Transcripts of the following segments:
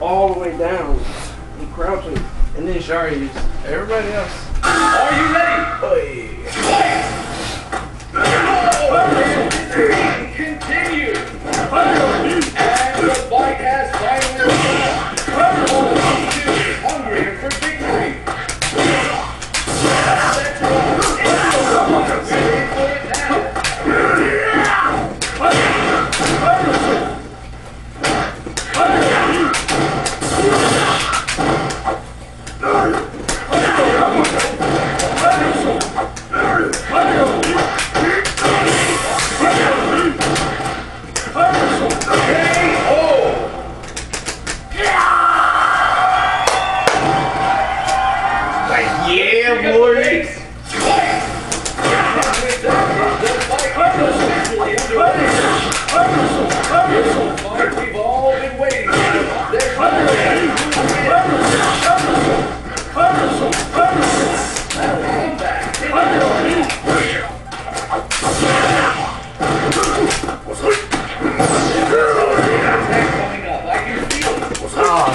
all the way down. He crouches and then Shari everybody else. Are you ready?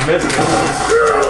missed it.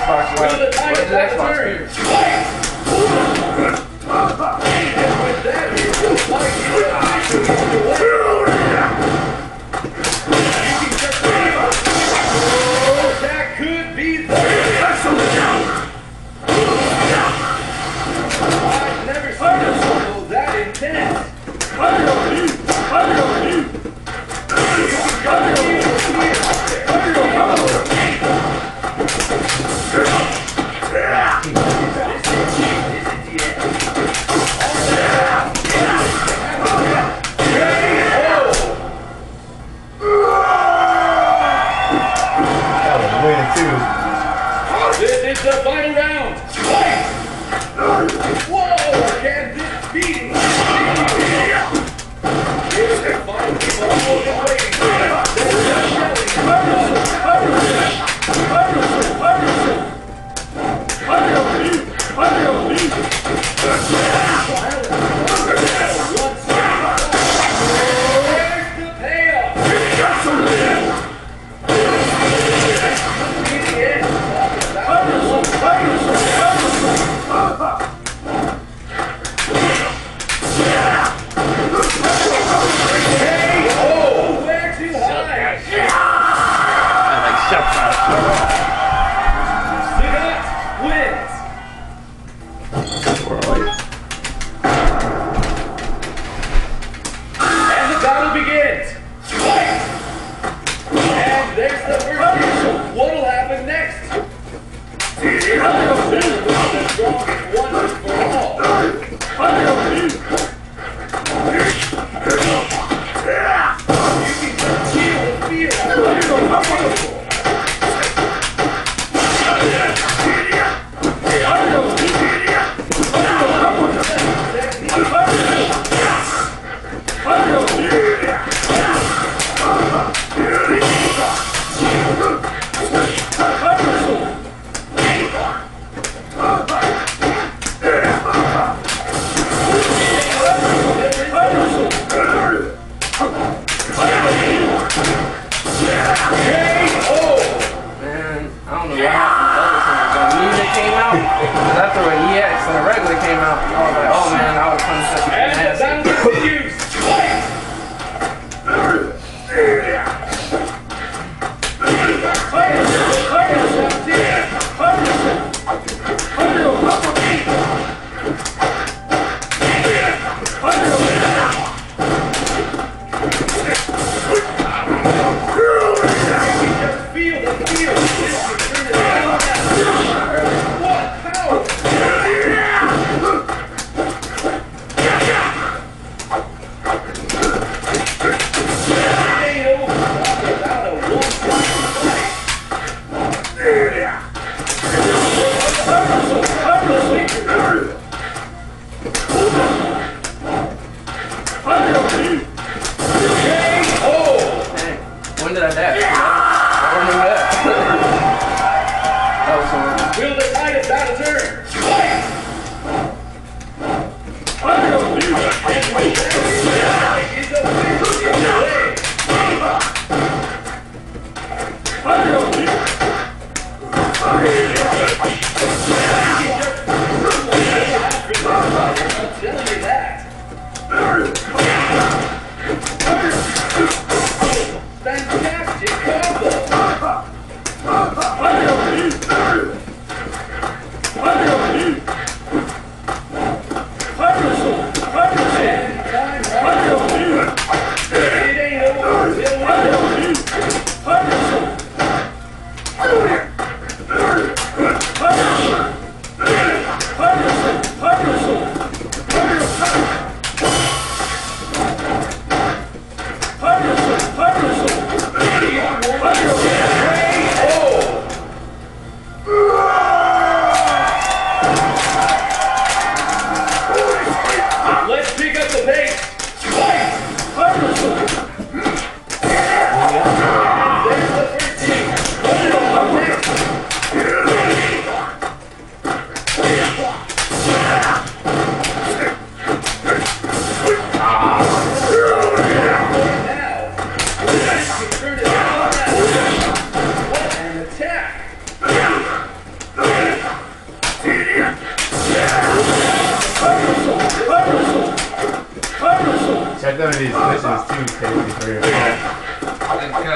Xbox Live. Where's the Xbox? Claro, Bigueira!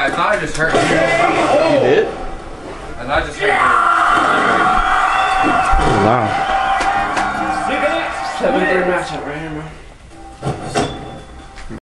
I thought I just hurt you. You did? And I just hurt you. Wow. Seven-third matchup, right?